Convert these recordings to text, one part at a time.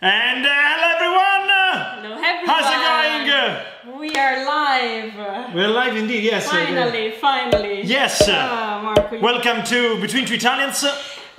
And uh, hello everyone! Hello everyone. How's it going? We are live. We're live indeed, yes. uh, Finally, finally. Yes. Ah, Marco. Welcome to Between Two Italians.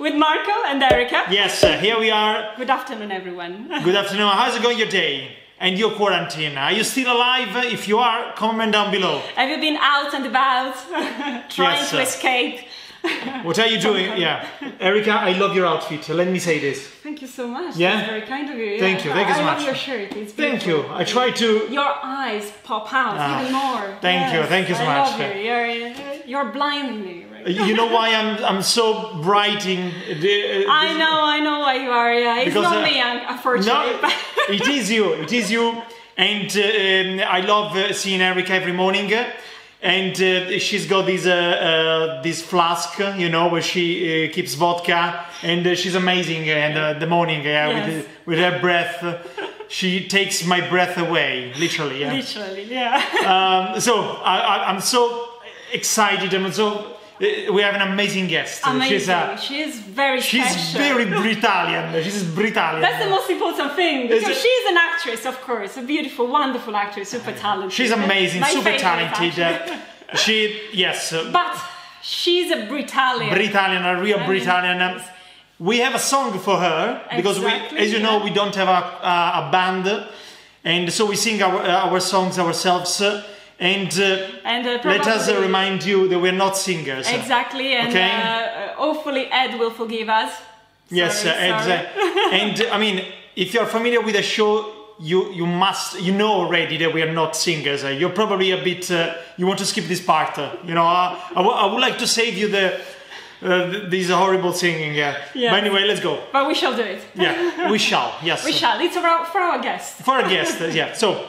With Marco and Erica. Yes, uh, here we are. Good afternoon, everyone. Good afternoon. How's it going your day? And your quarantine? Are you still alive? If you are, comment down below. Have you been out and about, trying Yes, to escape? What are you doing? Yeah. Erica, I love your outfit. Let me say this. Thank you so much. Yeah? That's very kind of you. Thank you, thank you so much. I love your shirt. It's Thank you. I try to. Your eyes pop out Ah, even more. thank you, thank you so I much. Love you. You're, you're blinding me. You know why I'm I'm so bright in the. uh, I know, I know why you are. Yeah, it's Because, not uh, me, un- unfortunately. No, it is you. It is you. And uh, um, I love uh, seeing Erica every morning. And uh, she's got this uh, uh, this flask, you know, where she uh, keeps vodka, and uh, she's amazing. And uh, the morning, yeah, Yes. with with her breath, she takes my breath away, literally. Yeah. Literally, yeah. Um, so I, I'm so excited. I'm so. Uh, we have an amazing guest. Amazing. She's uh, she's very she's special. very Britalian. She's Britalian. That's the most important thing because it- she's an actress, of course, a beautiful, wonderful actress, super talented. She's amazing, My super talented. Uh, she, yes, uh, but she's a Britalian. Britalian, a real I mean, Britalian. We have a song for her because Exactly, we, as you know, we don't have a, a, a band, and so we sing our, uh, our songs ourselves. And uh, And, uh, let us uh, remind you that we're not singers. Exactly, and Okay. hopefully Ed will forgive us. Yes, Sorry, uh, and, uh, and I mean, if you're familiar with the show, you you must you know already that we are not singers. Uh, you're probably a bit uh, you want to skip this part. Uh, you know, uh, I, w- I would like to save you the uh, th- this horrible singing. Yeah. Yes. But anyway, let's go. But we shall do it. Yeah, we shall. Yes. We shall. It's for our, for our guest. For a guest, yeah. So,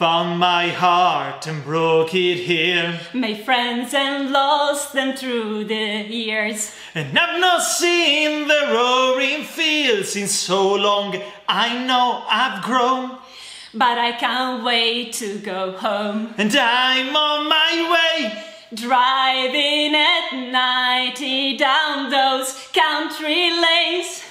Found my heart and broke it here. made friends and lost them through the years. And I've not seen the roaring fields in so long. I know I've grown. But I can't wait to go home. And I'm on my way. Driving at 90 down those country lanes.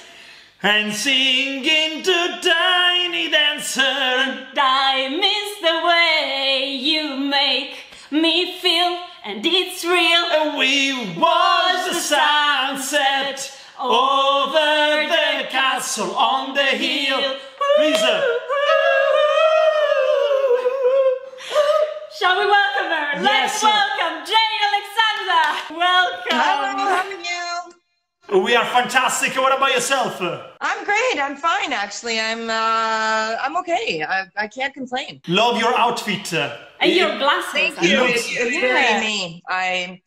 And singing to Tiny Dancer. I miss the way you make me feel, and it's real. And we watch the sunset over the castle on the hill. Uh, Shall we welcome her? Yes. Let's welcome we are fantastic. What about yourself? I'm great. I'm fine, actually. I'm uh, I'm okay. I, I can't complain. Love your outfit. And your glasses. Thank you. you. looks- It's, it's Yeah. very me. I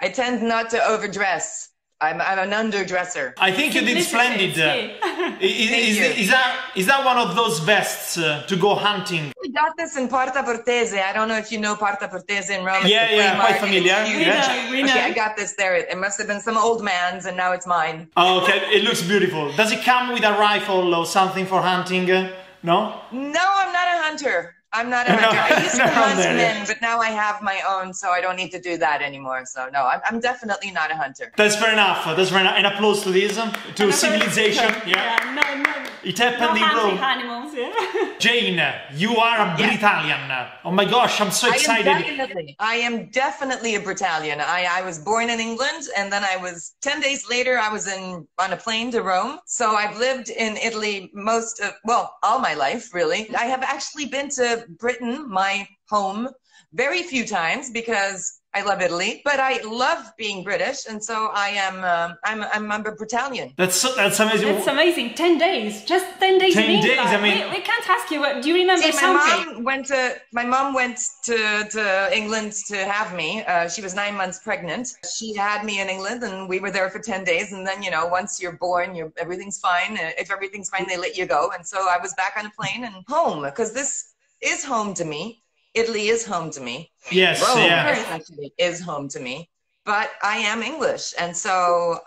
I tend not to overdress. I'm I'm an underdresser. I think you did splendid. Uh, Is, is, is that is that one of those vests uh, to go hunting? We got this in Porta Portese. I don't know if you know Porta Portese in Rome. Yeah, yeah, quite familiar. It's huge. We Yeah. know, we know. Okay, I got this there. It must have been some old man's, and now it's mine. Oh, okay, it looks beautiful. Does it come with a rifle or something for hunting? Uh, No. No, I'm not a hunter. I'm not a No, hunter. I used to hunt there, men, but now I have my own, so I don't need to do that anymore. So no, I'm, I'm definitely not a hunter. That's fair enough. That's fair enough. And applause to this, um, to civilization. Yeah. No, no. It No happened in Rome. animals. Yeah. Jane, you are a Yeah. Britalian. Oh my gosh, I'm so I am excited. definitely, I am definitely a Britalian. I, I was born in England, and then I was ten days later. I was in on a plane to Rome. So I've lived in Italy most of well, all my life, really. I have actually been to Britain, my home, very few times because I love Italy, but I love being British, and so I am. Um, I'm, I'm, I'm a Britalian. That's so, that's amazing. That's amazing. Ten days. Just ten days 10 in England. days, I mean- we, we can't ask you. What, do you remember See, my something? mom went to my mom went to, to England to have me. Uh, she was nine months pregnant. She had me in England, and we were there for ten days. And then you know, once you're born, you're everything's fine. Uh, If everything's fine, they let you go. And so I was back on a plane and home because this is home to me. Italy is home to me. Yes, Rome yeah. is home to me. but I am English, and so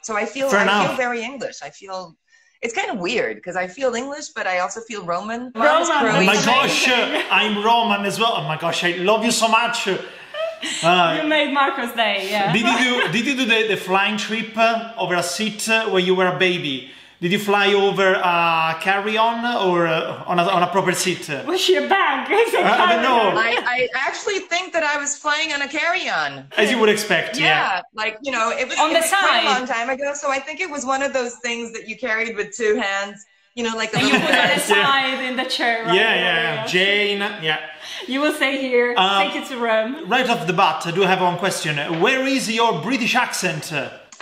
so I feel Fair I enough. feel very English. I feel it's kind of weird because I feel English, but I also feel Roman. Mom Roman. Oh my gosh, uh, I'm Roman as well. Oh my gosh, I love you so much. Uh, You made Marco's day, yeah. did you do did you do the, the flying trip uh, over a seat uh, when you were a baby? Did you fly over a carry-on or uh, on, a, on a proper seat? Uh, Was she a bag? I don't know. I, I actually think that I was flying on a carry-on. As you would expect, yeah. Yeah, like you know, it was, On it the was side. a long time ago. So I think it was one of those things that you carried with two hands. You know, like a And you put on the bed. side in the chair, right? Yeah, yeah, yeah. Jane, yeah. You will say here, Uh, take it to Rome. Right off the bat, I do have one question. Where is your British accent?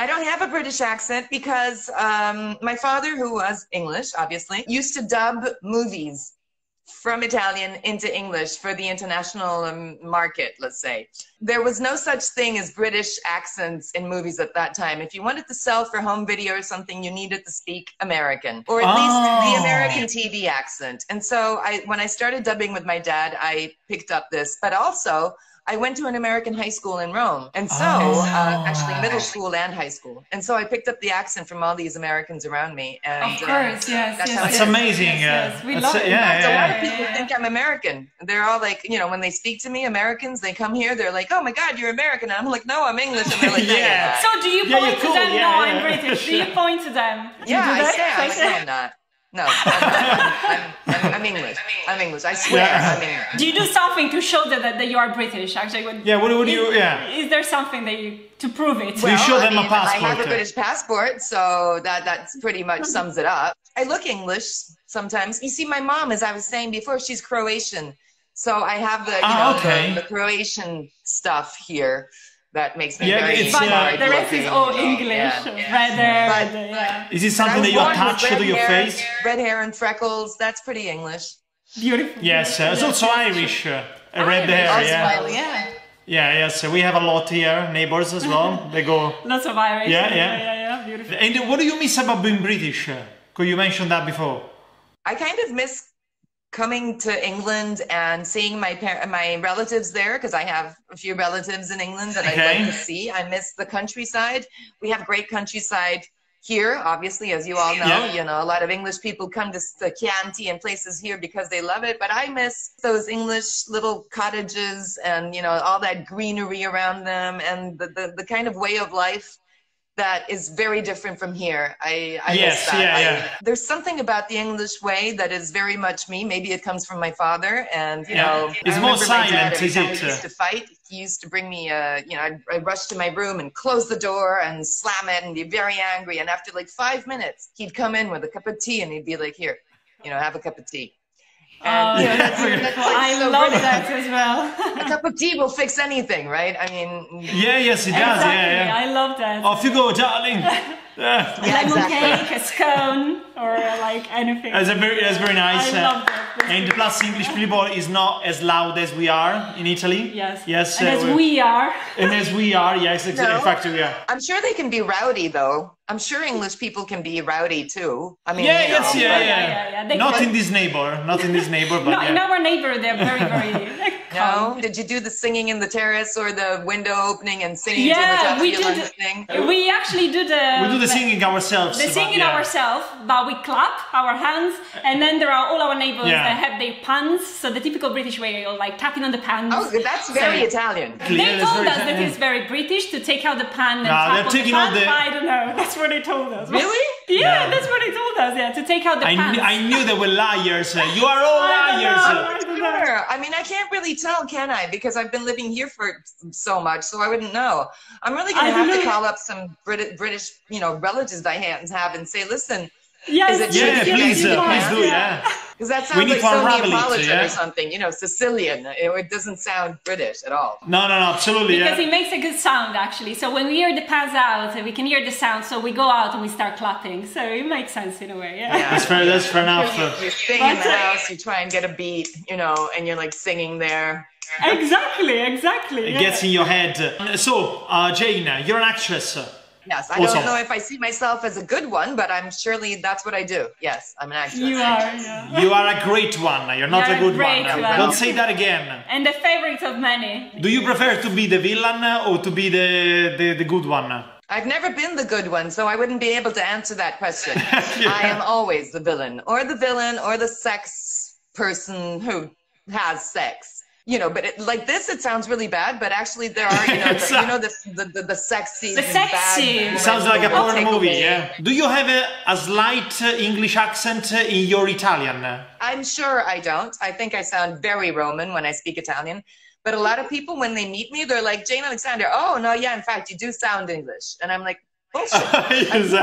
I don't have a British accent because um, my father, who was English, obviously, used to dub movies from Italian into English for the international um, market, let's say. There was no such thing as British accents in movies at that time. If you wanted to sell for home video or something, you needed to speak American or at least Oh. the American TV accent. And so I, when I started dubbing with my dad, I picked up this, but also I went to an American high school in Rome. And so, uh, actually middle school and high school. And so I picked up the accent from all these Americans around me. And, Of course, uh, yes, that's yes, That's it is. amazing. Yes, uh, yes, we that's- love it. yeah, So a lot yeah. of people think I'm American. They're all like, you know, when they speak to me, Americans, they come here, they're like, oh my God, you're American. And I'm like, no, I'm English. And they're like, Yeah. So do you point you're to cool, them? yeah, no, yeah. I'm British. Do you point to them? Yeah, I say, I'm like, no, I'm not. No, I'm. I'm, I'm, I'm English. I'm English. I swear, Yeah. I'm English. Do you do something to show that, that, that you are British? Actually, when, Yeah, what would is, you- yeah. Is there something that you to prove it? you show I them a mean, I have a British passport, so that that's pretty much sums it up. I look English sometimes. You see, my mom, as I was saying before, she's Croatian, so I have the you Ah, know okay. the, the Croatian stuff here that makes me Yeah, very. it's, but uh, the rest is all English, yeah, yeah. red hair. But- and, uh, yeah. Is it something that you attach to your hair, face? Red hair and freckles. That's pretty English. Beautiful. Yes, uh, it's also Irish. Uh, red Irish hair, yeah. well, yeah. Yeah, yes, we have a lot here, neighbors as well. They go. Lots of Irish. Yeah, yeah, yeah. yeah, yeah, beautiful. And what do you miss about being British? Because you mentioned that before. I kind of miss coming to England and seeing my par- my relatives there because I have a few relatives in England that I'd like to see. I miss the countryside. We have great countryside here, obviously, as you all know. Yeah. You know, a lot of English people come to, to Chianti and places here because they love it. But I miss those English little cottages and you know all that greenery around them and the the, the kind of way of life that is very different from here. I, I Yes, that. yeah, I- yeah. there's something about the English way that is very much me. Maybe it comes from my father, and you Yeah. know, It's I more remember my dad, silent, is it? Used to fight. He used to bring me, uh, you know, I'd, I'd rush to my room and close the door and slam it and be very angry. And after like five minutes, he'd come in with a cup of tea and he'd be like, "Here, you know, have a cup of tea." And Oh, you know, that's that's, that's like I so love British. that as well. A cup of tea will fix anything, right? I mean, Yeah, yes, it does. exactly. Yeah, yeah. I love that. Off you go, darling. Yeah. yeah, Lemon exactly. cake, a scone, or like anything. That's, a very, that's very nice. I uh, love that. That's And plus, English people is not as loud as we are in Italy. Yes. Yes. And uh, as we're- we are. And as we are, yes, exactly. No. In fact, we are. I'm sure they can be rowdy though. I'm sure English people can be rowdy too. I mean, Yeah, you yes, know, yeah, yeah. yeah, yeah. Not can- in this neighbor, not in this neighbor, but No, in our neighbor, they're very, very like, No, did you do the singing in the terrace or the window opening and singing Yeah, to the top we of your did- thing? We actually do the we do the singing ourselves. The but singing yeah. ourselves, but we clap our hands, and then there are all our neighbors Yeah. that have their pans. So the typical British way, of like tapping on the pans. Oh, that's very So- Italian. They told very us that it's very British to take out the pan and Nah, tap they're on taking the out pan. the- I don't know. That's what they told us. Really? Yeah, Yeah. that's what they told us. Yeah, to take out the I, pans. kn- I knew they were liars. You are all I liars. know, I don't. Sure. I mean, I can't really tell, can I? Because I've been living here for so much, so I wouldn't know. I'm really going I to have to know. call up some Brit- British, you know, relatives I ha- have and say, listen, Yes, Is it Yeah, Should please, uh, please that? do, yeah. because that sounds like to unravel Neapolitan yeah. or something, you know, Sicilian. It, it doesn't sound British at all. No, no, no, absolutely. Because Yeah. it makes a good sound actually. So when we hear the pans out, we can hear the sound. So we go out and we start clapping. So it makes sense in a way. Yeah. That's fair. That's fair enough. You, you sing in the house, you try and get a beat, you know, and you're like singing there. Exactly. Exactly. It yeah. gets in your head. So, uh, Jane, you're an actress. Yes, I Also- don't know if I see myself as a good one, but I'm surely that's what I do. Yes, I'm an actress. You are, yeah. You are a great one. You're not You're a a good great one. one. Don't say that again. And the favorite of many. Do you prefer to be the villain or to be the, the, the good one? I've never been the good one, so I wouldn't be able to answer that question. I am always the villain, or the villain, or the sex person who has sex. You know, but it, like this, it sounds really bad. But actually, there are you know, the, you know the the, the, the sex scenes. The sex bad scenes. Sounds like a porn movie, away. yeah. Do you have a, a slight uh, English accent in your Italian? I'm sure I don't. I think I sound very Roman when I speak Italian. But a lot of people, when they meet me, they're like, Jane Alexander, oh, no, yeah, in fact, you do sound English. And I'm like, bullshit. Yes.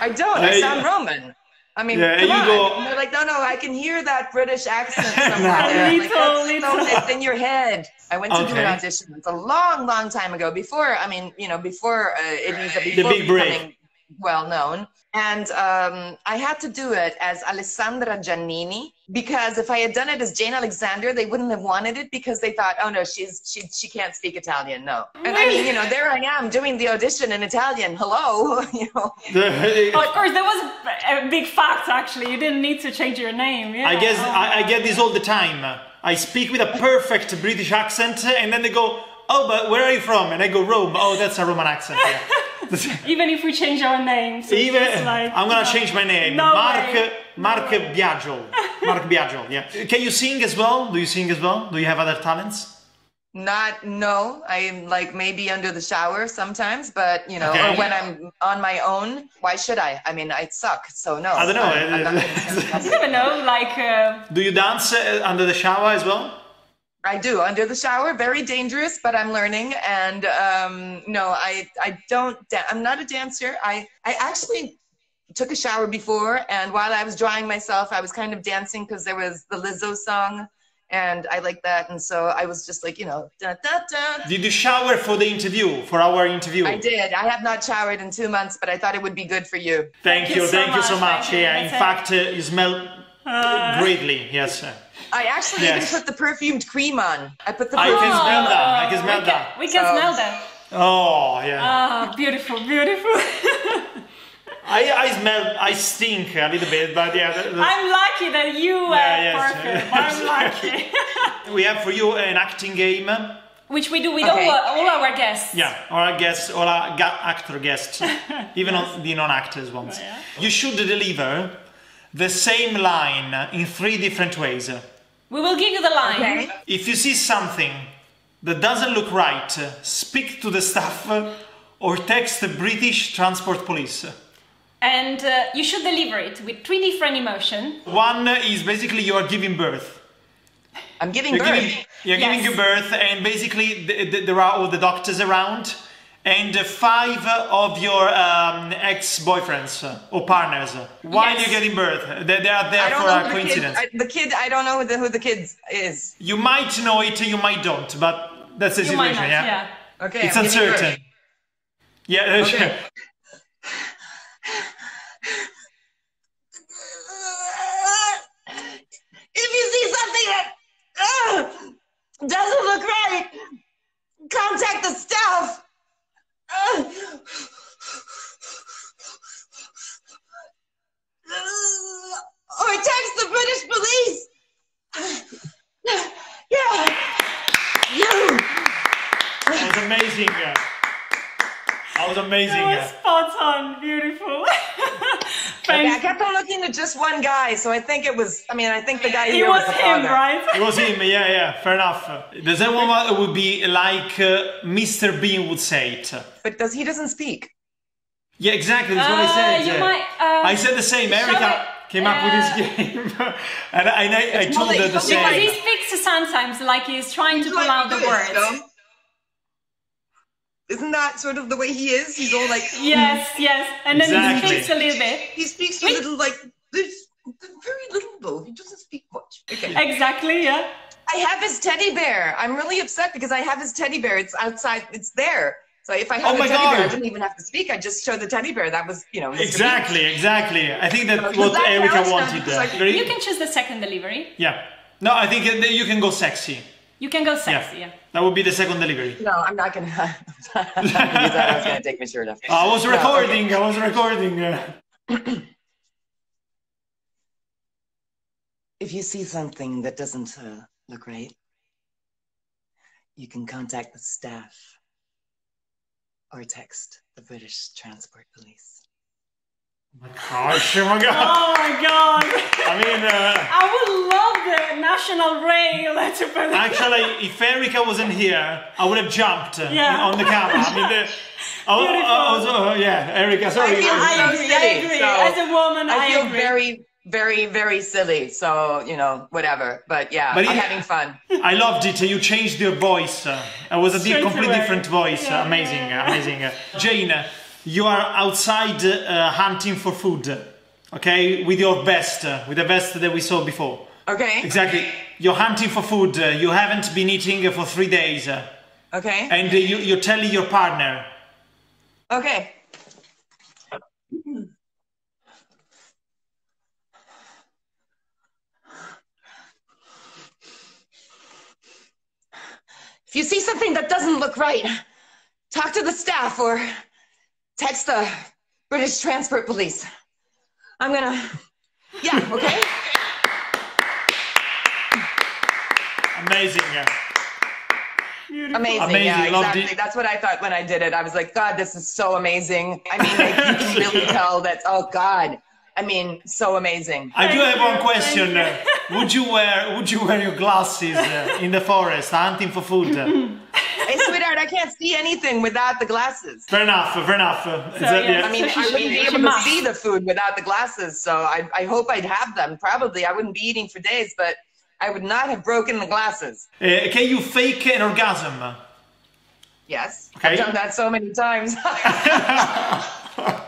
I don't. I Uh, sound Roman. I mean, Yeah, come you on. go- And they're like, no, no, I can hear that British accent somewhere. No. there. Like, Little, "That's so- little. it's in your head. I went to do an audition. It's a long, long time ago. Before, I mean, you know, before uh, it was before big break. becoming well known. And um, I had to do it as Alessandra Giannini because if I had done it as Jane Alexander, they wouldn't have wanted it because they thought, oh no, she's she she can't speak Italian. No. And I mean, you know, there I am doing the audition in Italian. Hello, you know. Oh, of course, there was a big fact actually. You didn't need to change your name. Yeah. I guess Oh. I, I get this all the time. I speak with a perfect British accent, and then they go, "Oh, but where are you from?" And I go, "Rome." Oh, that's a Roman accent. Yeah. Even if we change our names. Even like, I'm gonna no. change my name, No Mark way. Mark Biagio. Mark Biagio. Yeah. Can you sing as well? Do you sing as well? Do you have other talents? Not no. I'm like maybe under the shower sometimes, but you know, Okay. or when I'm on my own. Why should I? I mean, I suck, so no. I don't know. I'm- I'm not gonna- You never know, like. Uh, Do you dance uh, under the shower as well? I do under the shower. Very dangerous, but I'm learning. And um, no, I I don't. Da- I'm not a dancer. I I actually took a shower before, and while I was drying myself, I was kind of dancing because there was the Lizzo song, and I like that, and so I was just like you know, da da da. Did you shower for the interview, for our interview? I did. I have not showered in two months, but I thought it would be good for you. Thank, Thank you, you so thank you so much, much. thank you. Yeah, in That's fact, uh, you smell greatly. Yes. I actually Yes. even put the perfumed cream on. I put the perfume. I perfume. can smell that. I can smell we that. Can, we can So- smell that. Oh, yeah. Ah, beautiful, beautiful. I, I smell, I stink a little bit, but yeah. that- that's- I'm lucky that you Yeah, are yes. perfect. I'm lucky. we have for you an acting game. Which we do with Okay. all, all our guests. Yeah, or our guests, all our ga- actor guests, even on the non-actors ones. Yeah. You should deliver the same line in three different ways. We will give you the line. Okay. If you see something that doesn't look right, speak to the staff or text the British Transport Police. And uh, you should deliver it with three different emotions. One is basically you are giving birth. I'm giving You're, birth. giving, you're Yes. giving you birth, and basically th- th- there are all the doctors around, and five of your um, ex-boyfriends uh, or partners while Yes. you're getting birth. They, they are there for a who the kid, coincidence. I, the kid. I don't know who the, who the kid is. You might know it, you might don't, but that's the You might situation. not, yeah? yeah. Okay. it's I'm uncertain. Yeah. Okay. If you see something that uh, doesn't look right, contact the staff. Or text the British police. Yeah. You. That was amazing. That was amazing. That was spot on, beautiful. Okay, I kept on looking at just one guy, so I think it was. I mean, I think the guy It here was him, right? It was him, yeah, yeah, fair enough. The second one would be like uh, Mr. Bean would say it. But does he doesn't speak? Yeah, exactly, that's what I Uh, said. you yeah. might, uh, I said the same. Erica I- came up with this uh, game, and I, and I, I told her the same. Because he same. speaks sometimes like he's trying to pull out the words. Isn't that sort of the way he is? He's all like Yes, yes. And then Exactly. he speaks a little bit. he speaks a little like this, very little though. He doesn't speak much. Okay. Exactly, yeah. I have his teddy bear. I'm really upset because I have his teddy bear. It's outside. It's there. So if I had Oh a my teddy bear, I God. didn't even have to speak. I just showed the teddy bear. That was, you know, Mr. Bean. Exactly, exactly. I think that's Does what that Erica count? wanted. It's uh, like- You can choose the second delivery. yeah. No, I think you can go sexy. You can go Yeah. sexy, yeah. That would be the second delivery. No, I'm not gonna. you thought I was going to take my shirt off. I was No, okay. recording. I was recording. If you see something that doesn't uh, look right, you can contact the staff or text the British Transport Police. My gosh, oh my god. Oh my god! I mean, uh, I would love the National Rail to put actually, if Erica wasn't here, I would have jumped uh, Yeah. on the camera. I mean, the, oh, Beautiful. oh, oh, oh, yeah, Erica, sorry. I feel- I agree, I silly, agree. so As a woman, I, I feel agree. very, very, very silly. So, you know, whatever. But yeah, But I'm yeah. having fun. I loved it. You changed your voice. Uh, It was a di- Straight completely away. different voice. Yeah, amazing, yeah, yeah. amazing. Uh, Jane, uh, you are outside uh, hunting for food, okay, with your vest, uh, with the vest that we saw before. Okay. Exactly. You're hunting for food. Uh, you haven't been eating uh, for three days, uh, Okay. and you, you're telling your partner. Okay. If you see something that doesn't look right, talk to the staff or text the British Transport Police. I'm gonna. Yeah, okay? Amazing. uh, Amazing. Amazing, Yeah, loved exactly. it. That's what I thought when I did it. I was like, God, this is so amazing. I mean, like, you can really tell that, oh, God. I mean, so amazing. I do Thank have one question. thank would you wear Would you wear your glasses uh, in the forest hunting for food? Hey, sweetheart, I can't see anything without the glasses. fair enough. Fair enough. Is that- yeah. I mean, So I wouldn't be should- she able to must. see the food without the glasses, so I, I hope I'd have them. Probably, I wouldn't be eating for days, but I would not have broken the glasses. Uh, can you fake an orgasm? Yes, Okay. I've done that so many times.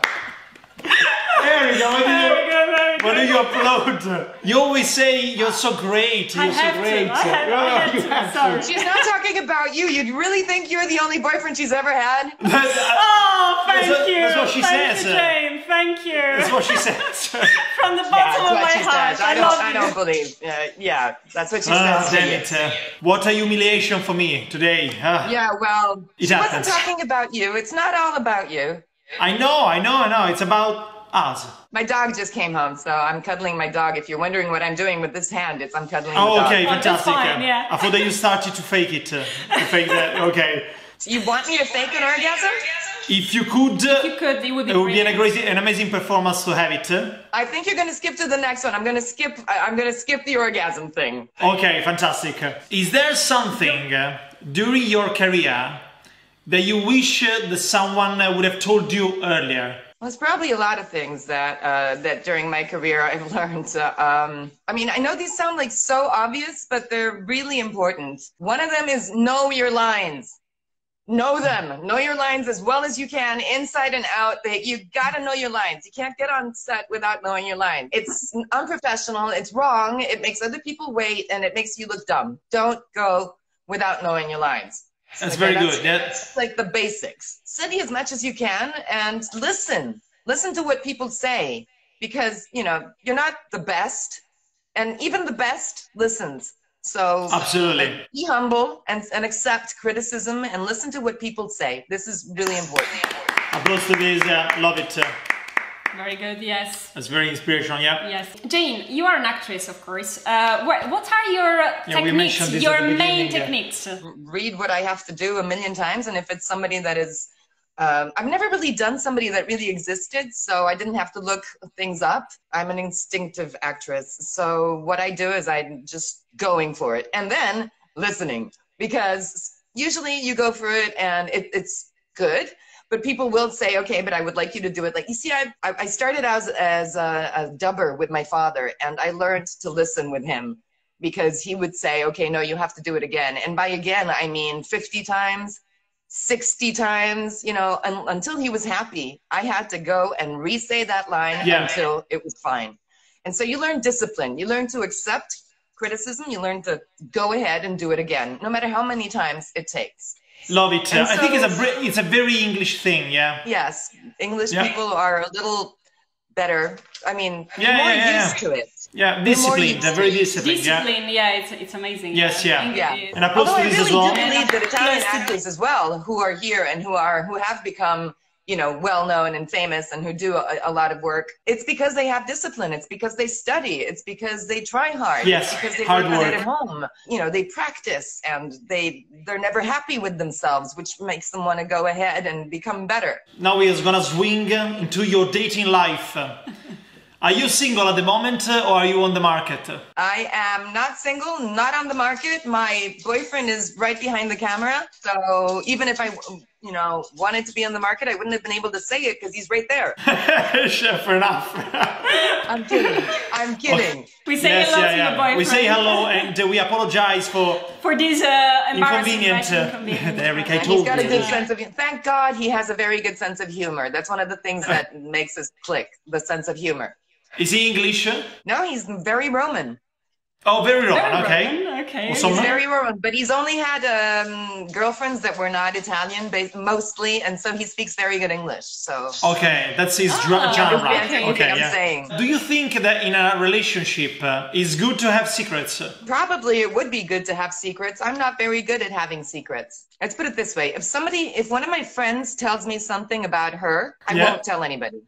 There we go. What do Very you, good, very what do good. you upload? You always say you're so great. You're I have so to, great. I have- I have you to, have sorry. she's not talking about you. You'd really think you're the only boyfriend she's ever had? That's, Oh, thank That's what- you. that's what she thank says, You, uh, Jane. Thank you. that's what she says. From the bottom that's of my heart. says. I love don't. I don't believe. Uh, yeah, that's what she Ah, says. damn it. Uh, what a humiliation for me today. Ah. Yeah, well, It she happens. wasn't talking about you. It's not all about you. I know, I know, I know. It's about us. My dog just came home, so I'm cuddling my dog. If you're wondering what I'm doing with this hand, it's I'm cuddling the Oh, dog. okay, Oh, that's fantastic. fine, yeah. I thought that you started to fake it. Uh, to fake that. Okay. You want me to fake an orgasm? If you could, uh, You could. It would be. it would be an, great. amazing, an amazing performance to have it. I think you're gonna skip to the next one. I'm gonna skip. I- I'm gonna skip the orgasm thing. Okay, fantastic. Is there something uh, during your career that you wish uh, that someone uh, would have told you earlier? Well, it's probably a lot of things that uh, that during my career I've learned. Uh, um, I mean, I know these sound like so obvious, but they're really important. One of them is know your lines. Know them. Know your lines as well as you can, inside and out. They, you got to know your lines. You can't get on set without knowing your lines. It's unprofessional. It's wrong. It makes other people wait, and it makes you look dumb. Don't go without knowing your lines. That's very that's- good. That's, like the basics. Study as much as you can and listen. Listen to what people say because, you know, you're not the best and even the best listens. So absolutely. be humble and, and accept criticism and listen to what people say. This is really important. Applause to this. Uh, love it. Uh, Very good. Yes. that's very inspirational. Yeah. Yes. Jane, you are an actress, of course. Uh, what, what are your uh, Yeah, techniques? mentioned Your main beginning, yeah. techniques? Read what I have to do a million times. And if it's somebody that is, um, I've never really done somebody that really existed, so I didn't have to look things up. I'm an instinctive actress. So what I do is I'm just going for it and then listening because usually you go for it and it, it's good. But people will say, okay, but I would like you to do it. Like, you see, I, I started as, as a, a dubber with my father and I learned to listen with him because he would say, okay, no, you have to do it again. And by again, I mean 50 times, 60 times, you know, un- until he was happy. I had to go and re say that line Yeah. until it was fine. And so you learn discipline. You learn to accept criticism. You learn to go ahead and do it again, no matter how many times it takes. Love it. And I think it's a it's a very English thing. Yeah. Yes, English Yeah. people are a little better. I mean, Yeah, you're more yeah, yeah, used yeah. to it. Yeah, discipline. They're very disciplined. Discipline, yeah, it's it's amazing. Yes, yeah. Yeah. And applause Although to I this really as well. do believe that Italian Yes, actors as well, who are here and who are who have become, you know, well known and famous and who do a, a lot of work, it's because they have discipline. It's because they study. It's because they try hard. Yes, it's because they hard work on it work. at home. You know, they practice and they they're never happy with themselves, which makes them want to go ahead and become better. Now we are gonna swing into your dating life. Are you single at the moment or are you on the market? I am not single, not on the market. My boyfriend is right behind the camera. So even if I, you know, wanted to be on the market, I wouldn't have been able to say it because he's right there. sure, fair enough. I'm kidding. I'm kidding. We say hello to your boyfriend. We say hello and uh, we apologize for for this uh, embarrassing inconvenient. Uh, inconvenience. Eric, I And told he's got a you. good sense of humor. Thank God he has a very good sense of humor. That's one of the things that makes us click, the sense of humor. Is he English? No, he's very Roman. Oh, very wrong. Very okay. Roman, okay. Well, He's very Roman, but he's only had um, girlfriends that were not Italian, based mostly, and so he speaks very good English. So Okay, that's his dra- Ah, genre. understands anything Okay, I'm yeah. saying. Do you think that in a relationship uh, it's good to have secrets? Probably it would be good to have secrets. I'm not very good at having secrets. Let's put it this way. If somebody, if one of my friends tells me something about her, I Yeah. won't tell anybody.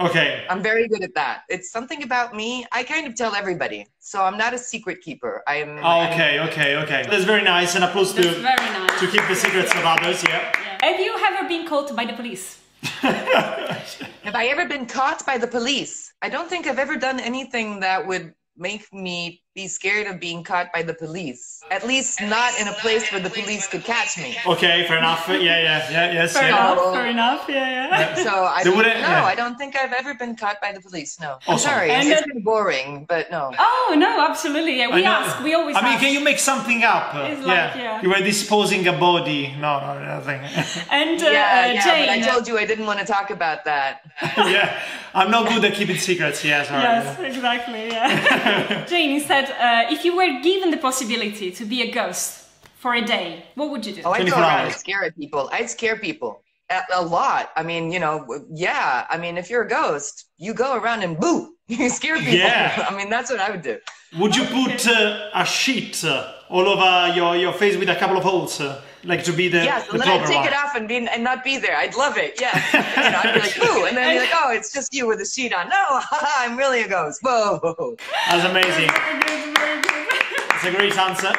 Okay. I'm very good at that. It's something about me. I kind of tell everybody. So I'm not a secret keeper. I'm Oh, okay, okay, okay. That's very nice and applause That's to very nice. to keep the secrets of others. Yeah. Yeah. Have you ever been caught by the police? Have I ever been caught by the police? I don't think I've ever done anything that would make me be scared of being caught by the police. At least not in a place where the police could catch me. Okay, fair enough. Yeah, yeah, yeah, yes. Fair yeah. enough. Fair enough. Yeah, yeah. So I They mean, wouldn't- no, yeah. I don't think I've ever been caught by the police. No, I'm sorry. And it's then- kind boring, but no. Oh no, absolutely. Yeah, I we know- ask. We always I mean, ask. can you make something up? It's like, yeah. You were disposing a body. No, no, nothing. And uh, Yeah, uh, yeah, Jane. but I told you I didn't want to talk about that. yeah, I'm not good at keeping secrets. Yeah, sorry. Yes, exactly. Yeah. Jane, instead, uh, if you were given the possibility to be a ghost for a day, what would you do? Oh, I'd go around and scare people. I'd scare people a, a lot. I mean, you know, yeah. I mean, if you're a ghost, you go around and boo, you scare people. Yeah. I mean, that's what I would do. Would you put uh, a sheet uh, all over your, your face with a couple of holes, uh, like to be the, Yes, the and then I'd take one? it off and be and not be there. I'd love it. Yeah, you know, I'd be like, boo, and then be like, oh, it's just you with a sheet on. No, I'm really a ghost. Whoa. That's amazing. Good, very good. It's a great answer.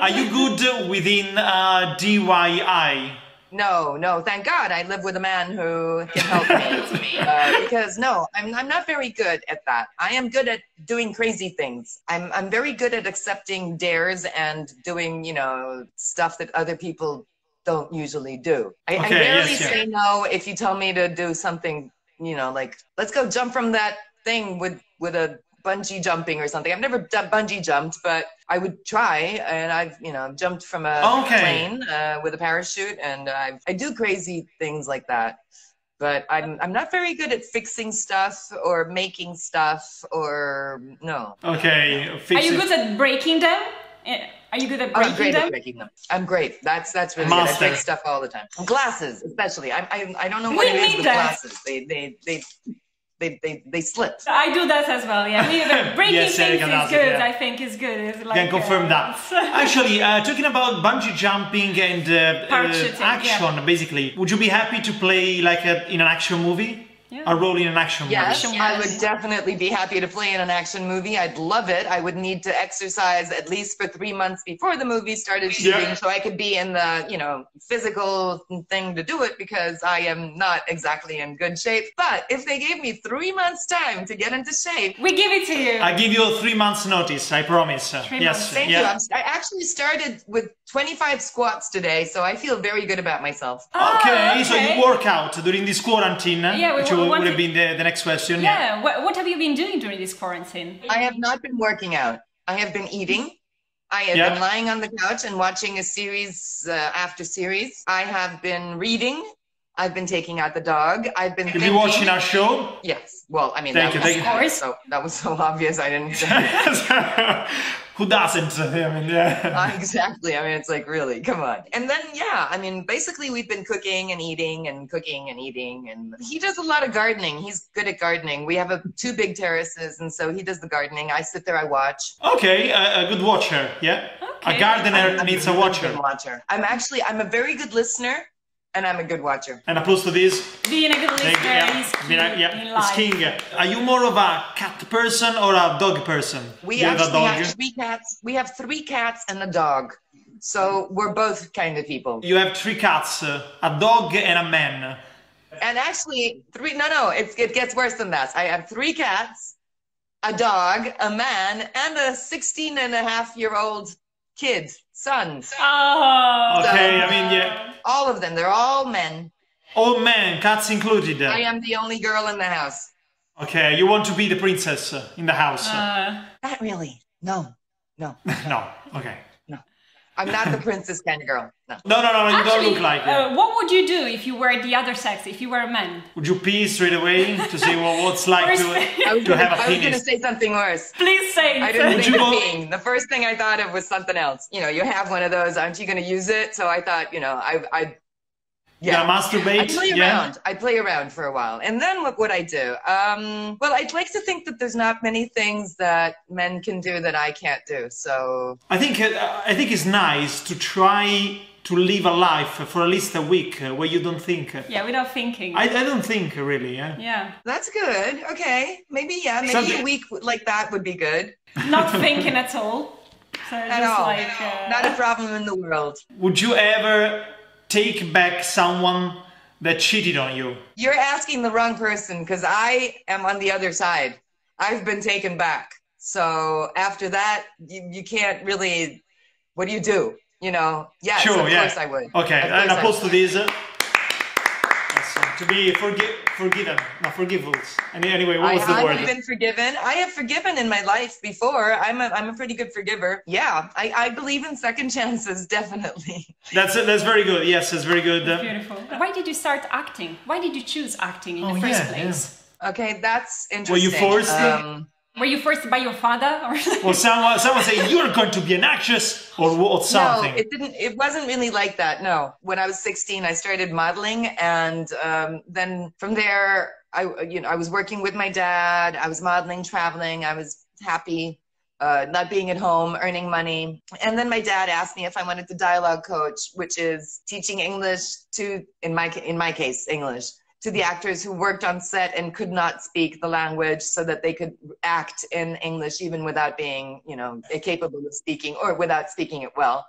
Are you good within uh, DIY? No, no, thank God I live with a man who can help me. uh, because no, I'm, I'm not very good at that. I am good at doing crazy things. I'm, I'm very good at accepting dares and doing, you know, stuff that other people don't usually do. I, I rarely yes, yeah. say no if you tell me to do something, you know, like let's go jump from that thing with with a bungee jumping or something. I've never done bungee jumped, but I would try, and I've you know jumped from a Okay. plane uh, with a parachute, and I I do crazy things like that. But I'm I'm not very good at fixing stuff or making stuff or no. Okay, Are you it. good at breaking them? Eh, Are you good at breaking them? I'm great them? at breaking them. I'm great. That's that's really Master. good. I break stuff all the time. Glasses, especially. I I, I don't know what We it is with that. glasses. They they they they they, they slip. I do that as well. Yeah, Me either. breaking Yes, things is does it, good. yeah. I think is good. It's like, can confirm uh, that. Actually, uh, talking about bungee jumping and uh, uh, Parachuting, action, basically, would you be happy to play like a, in an action movie? Yeah. A role in an action Yes, movie? I would definitely be happy to play in an action movie. I'd love it. I would need to exercise at least for three months before the movie started shooting Yeah. so I could be in the, you know, physical thing to do it because I am not exactly in good shape. But if they gave me three months time to get into shape, We give it to you. I give you three months notice, I promise. Three yes, months. thank yeah. you. I actually started with 25 squats today, so I feel very good about myself. Okay, Ah, so you work out during this quarantine, Yeah, which wa- would wanted- have been the, the next question. yeah. What, what have you been doing during this quarantine? I have not been working out. I have been eating. I have Yeah. been lying on the couch and watching a series uh, after series. I have been reading. I've been taking out the dog. I've been. You watching our show? Yes. Well, I mean, Thank that you, was, thank you. Of course. So that was so obvious. I didn't. Who doesn't? I mean, yeah. Uh, exactly. I mean, it's like really, come on. And then, yeah, I mean, basically, we've been cooking and eating and cooking and eating. And he does a lot of gardening. He's good at gardening. We have a, two big terraces, and so he does the gardening. I sit there, I watch. Okay, a, a good watcher. Yeah. Okay. A gardener I'm needs a a watcher. watcher. I'm actually, I'm a very good listener, and I'm a good watcher. And opposed to this, Being a good listener yeah, is key yeah, yeah, in it's king. Are you more of a cat person or a dog person? We you have a actually dog. have three cats. We have three cats and a dog. So we're both kind of people. You have three cats, uh, a dog and a man. And actually, three, no, no, it, it gets worse than that. I have three cats, a dog, a man, and a 16 and a half year old kid, sons. Oh. Okay, I mean, yeah. All of them. They're all men. All men, cats included. I am the only girl in the house. Okay, you want to be the princess uh, in the house? Uh, Not really. No, no. no. Okay. I'm not the princess kind of girl. No. No, no, no, you actually, don't look like it. uh, what would you do if you were the other sex? If you were a man? Would you pee straight away to see what, what's like to, I was to gonna, have a I was gonna say something worse. Please say. I it. didn't Would think you of go- being. The first thing I thought of was something else. You know, you have one of those. Aren't you going to use it? So I thought, you know, I, I, You yeah. gotta masturbate? I play yeah. around. I play around for a while, and then what would I do? Um, well, I'd like to think that there's not many things that men can do that I can't do. So I think uh, I think it's nice to try to live a life for at least a week uh, where you don't think. Yeah, without thinking. I, I don't think really. Yeah. yeah, that's good. Okay, maybe yeah, maybe Something- a week like that would be good. not thinking at all. So At all. like uh, Not a problem in the world. Would you ever take back someone that cheated on you? You're asking the wrong person because I am on the other side. I've been taken back. So after that, you, you can't really. What do you do? You know? Yes, sure. of yeah. course I would. Okay. And opposed to this. Yes, to be forgi- forgiven, not forgivables. Any, anyway, what I was the have word? been forgiven. I have forgiven in my life before. I'm a, I'm a pretty good forgiver. Yeah, I, I believe in second chances, definitely. That's that's very good. Yes, that's very good. Uh, beautiful. Why did you start acting? Why did you choose acting in Oh, the first yeah, place? Okay, that's interesting. Were interesting. you forced? Um, Were you forced by your father or? Well, someone someone say you're going to be an actress or what something. No, it didn't. It wasn't really like that. No, when I was 16, I started modeling, and um, then from there, I you know I was working with my dad. I was modeling, traveling. I was happy, uh, not being at home, earning money. And then my dad asked me if I wanted to dialogue coach, which is teaching English to in my in my case English to the actors who worked on set and could not speak the language so that they could act in English even without being, you know, capable of speaking or without speaking it well.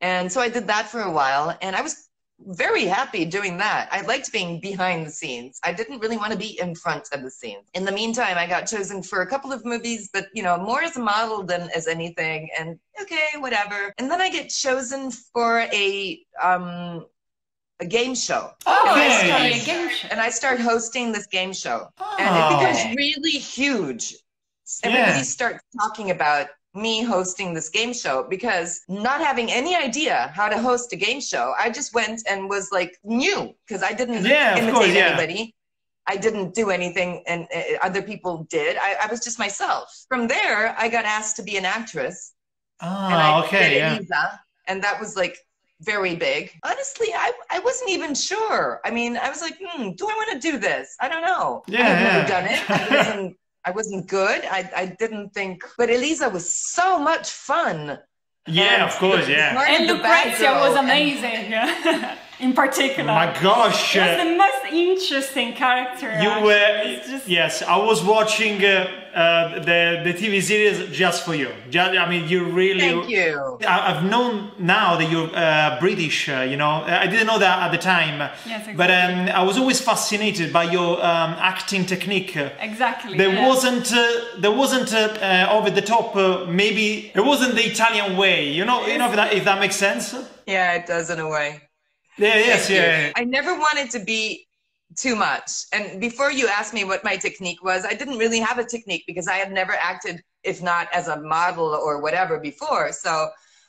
And so I did that for a while and I was very happy doing that. I liked being behind the scenes. I didn't really want to be in front of the scenes. In the meantime, I got chosen for a couple of movies, but you know, more as a model than as anything. And okay, whatever. And then I get chosen for a um a game show. Oh, Okay. it's totally a game show. And I start hosting this game show. And Oh. it becomes really huge. Everybody Yeah. starts talking about me hosting this game show because not having any idea how to host a game show, I just went and was like new because I didn't Yeah, imitate course, yeah. anybody. I didn't do anything and uh, other people did. I, I was just myself. From there, I got asked to be an actress and I okay, yeah. And that was like very big. Honestly, I, I wasn't even sure. I mean, I was like, hmm, do I want to do this? I don't know. Yeah, I've never done it. I wasn't I wasn't good. I, I didn't think but Elisa was so much fun. Yeah, And of course, the- yeah. And the bad Lucrezia girl was and- amazing. In particular. My gosh. It was uh, the most interesting character. You actually. were just- yes. I was watching uh, uh, the the TV series just for you. Just, I mean, you really. Thank you. I- I've known now that you're uh, British. Uh, you know, I didn't know that at the time. Yes, exactly. But um. I was always fascinated by your um, acting technique. Exactly. There yeah. wasn't, uh, there wasn't uh, uh, over the top. Uh, maybe it wasn't the Italian way. You know, you know if that if that makes sense. Yeah, it does in a way. Yeah. Yes. Thank you. Yeah. I never wanted to be too much. And before you asked me what my technique was, I didn't really have a technique because I had never acted, if not as a model or whatever, before. So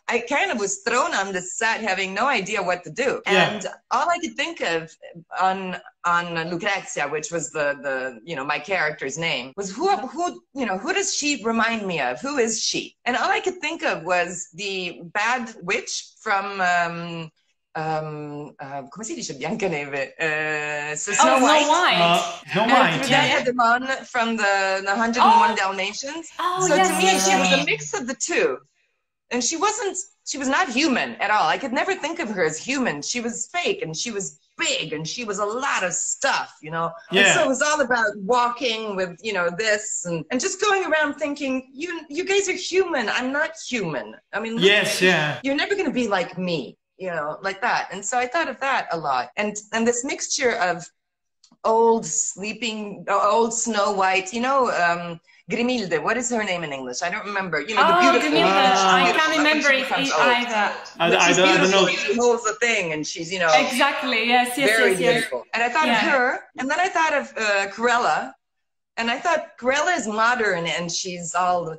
I kind of was thrown on the set having no idea what to do. Yeah. And all I could think of on on Lucrezia, which was the the you know my character's name, was who who you know who does she remind me of? Who is she? And all I could think of was the bad witch from um um uh, come si dice Biancaneve? Uh, so Snow oh, White. Snow White. Uh, Snow White. Crudelia yeah. De Mon from the, the 101 Oh. Dalmatians. Oh, so yes, to me, yes, she was a mix of the two. And she wasn't, she was not human at all. I could never think of her as human. She was fake and she was big and she was a lot of stuff, you know? And Yeah. so it was all about walking with, you know, this and, and just going around thinking, you, you guys are human. I'm not human. I mean, look Yes, yeah. you're never going to be like me you know like that and so i thought of that a lot and and this mixture of old sleeping uh, old snow white you know um Grimilde, what is her name in English? I don't remember. You know, the Oh, beautiful. Grimilde. I can't remember she it becomes old. either. I, I she's don't, I don't beautiful. know. She holds the thing, and she's you know Exactly. Yes. Yes. very yes. Yes. beautiful. And I thought of her, and then I thought of uh, Cruella, and I thought Cruella is modern, and she's all,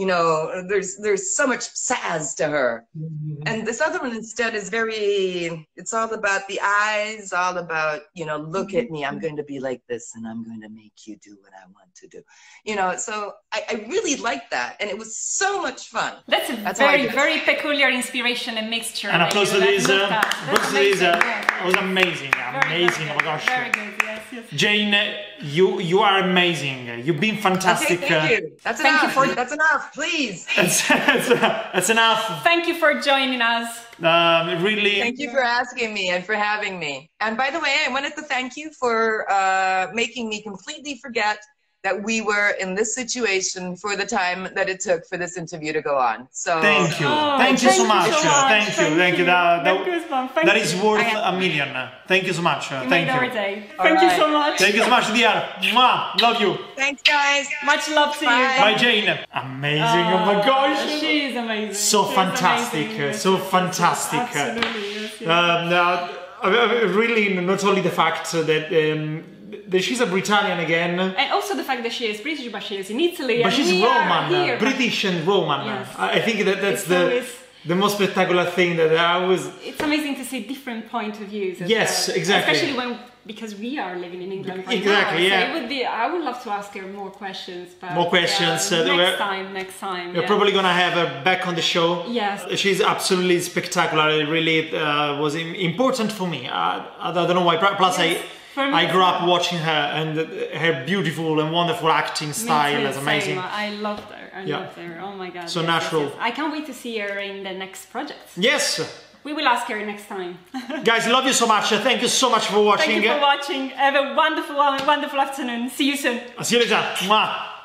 you know, there's there's so much sass to her. Mm-hmm. And this other one instead is very, it's all about the eyes, all about, you know, look at me, I'm mm-hmm. going to be like this and I'm going to make you do what I want to do. You know, so I, I really liked that. And it was so much fun. That's a That's very, very peculiar inspiration and mixture. And that applause you to Lisa. looked. Applause to Lisa. It was amazing. Amazing. very Oh my gosh. Very good. Yes. Yes. Jane, you you are amazing. You've been Okay, fantastic. thank you. That's Thank you enough. for- That's enough, please. That's, that's, that's enough. Thank you for joining us. Um, really. Thank you for asking me and for having me. And by the way, I wanted to thank you for uh, making me completely forget that we were in this situation for the time that it took for this interview to go on. So Thank you. Oh, thank you so much. so Thank you. Thank you. That, Thank you, that, Ismail. Thank that you. is worth I- a million. Thank you so much. You Thank made our you. day. All Thank you so much. Thank you so much, dear. Mwah. Love you. thanks, guys. Much love to Bye. you. Bye, Jane. Amazing. Oh, my gosh. She is amazing. So She's fantastic, amazing. So yes, yes, fantastic. Absolutely. Yes, yes. Um, uh, really, not only the fact that um, that she's a Britalian again, and also the fact that she is British, but she is in Italy. but she's Roman, uh. British and Roman. Yes. I think that that's It's the always- the most spectacular thing that I was. It's amazing to see different point of views. As Yes, well. exactly. Especially when because we are living in England right Exactly, now. yeah. So it would be. I would love to ask her more questions. But More questions, yeah, uh, next time. Next time. We're yeah. probably gonna have her back on the show. Yes. She's absolutely spectacular. It really uh, was important for me. I, I don't know why. Plus, Yes, I I grew up watching her and her beautiful and wonderful acting style is amazing. same. I loved her. I Yeah. loved her. Oh my god. So yes, natural. Yes, yes. I can't wait to see her in the next project. Yes, We will ask her next time. guys, love you so much. Thank you so much for watching. Thank you for watching. Have a wonderful, wonderful afternoon. See you soon. See you later. Mwah.